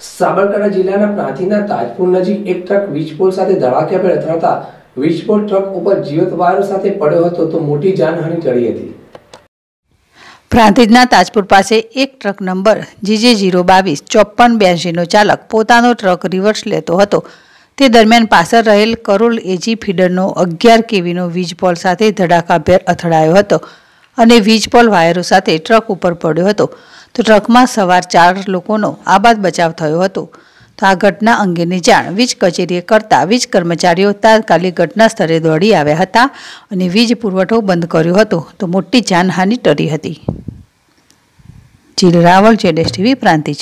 સાબરકાંઠા જિલ્લાના પ્રાંતિના તાજપુર નજીક એક ટ્રક વીજપોલ સાથે ધડાકેભેર અથડાતા વીજપોલ ટ્રક ઉપર જીવત વાયર સાથે પડ્યો હતો તો મોટી જાનહાનિ ટળી હતી. પ્રાંતિજના તાજપુર પાસે એક ટ્રક નંબર જીજે જીરો બાવીસ ચોપ્પન બ્યાસીનો ચાલક પોતાનો ટ્રક રિવર્સ લેતો હતો. તે દરમિયાન પાછળ રહેલ કરોલ એજી ફીડરનો અગિયાર કેવીનો વીજપોલ સાથે ધડાકાભેર અથડાયો હતો અને વીજપોલ વાયરો સાથે ટ્રક ઉપર પડ્યો હતો. તો ટ્રકમાં સવાર ચાર લોકોનો આબાદ બચાવ થયો હતો. તો આ ઘટના અંગેની જાણ વીજ કચેરીએ કરતા વીજ કર્મચારીઓ તાત્કાલિક ઘટના સ્થળે દોડી આવ્યા હતા અને વીજ પુરવઠો બંધ કર્યો હતો. તો મોટી જાનહાનિ ટળી હતી. જીલ રાવલ, જેડેશ ટીવી, પ્રાંતિજ.